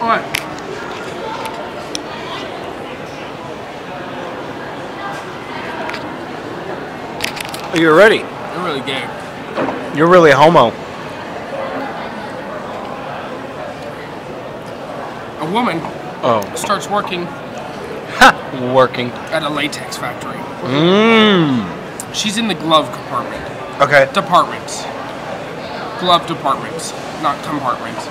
Alright. You're ready. You're really gay. You're really homo. A woman Oh. starts working Ha! Working. at a latex factory. Mmm. She's in the glove compartment. Okay. Departments. Glove departments, not compartments.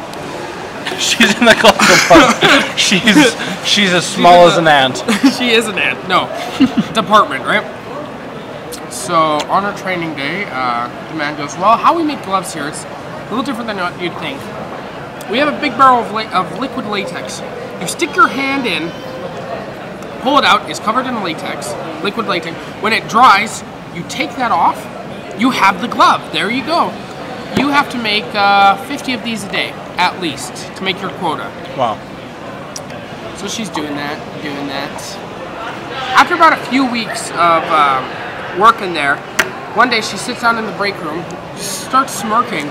She's in the compartment. she's she's as small as an ant. she is an ant. No. Department, right? So on her training day, uh, the man goes, "Well, how we make gloves here is a little different than what you'd think. We have a big barrel of, la- of liquid latex. You stick your hand in, pull it out. It's covered in latex, liquid latex. When it dries, you take that off. You have the glove. There you go. You have to make uh, 50 of these a day, at least, to make your quota." Wow. So she's doing that, doing that. After about a few weeks of um, working there, one day she sits down in the break room, starts smirking,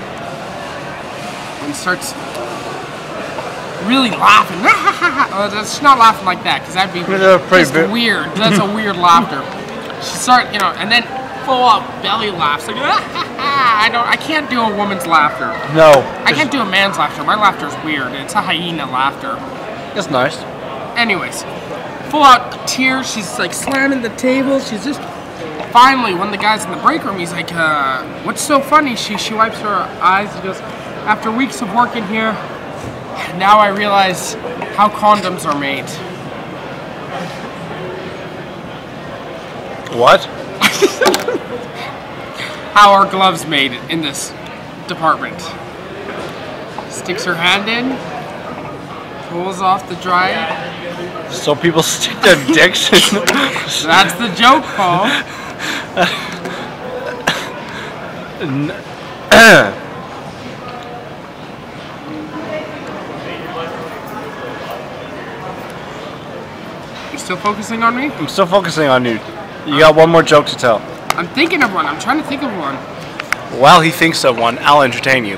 and starts really laughing. oh, that's- she's not laughing like that, because that'd be Yeah, just weird. That's a weird laughter. She start, you know, and then full up belly laughs. Like, I don't, I can't do a woman's laughter. No. I can't do a man's laughter. My laughter is weird. It's a hyena laughter. It's nice. Anyways, full out tears. She's like slamming the table. She's just. Finally, one of the guys in the break room, he's like, uh, "What's so funny?" She she wipes her eyes. He goes, "After weeks of working here, now I realize how condoms are made." What? How are gloves made in this department? Sticks her hand in, pulls off the dryer. So people stick their dicks in. That's the joke, Paul. You still focusing on me? I'm still focusing on you. You got one more joke to tell. I'm thinking of one. I'm trying to think of one. While he thinks of one, I'll entertain you.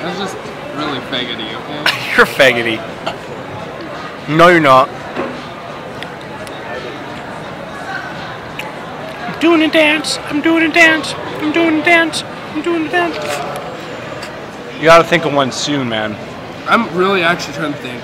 That's just really faggoty, okay? You're faggoty. No, you're not. I'm doing a dance. I'm doing a dance. I'm doing a dance. I'm doing a dance. You gotta think of one soon, man. I'm really actually trying to think.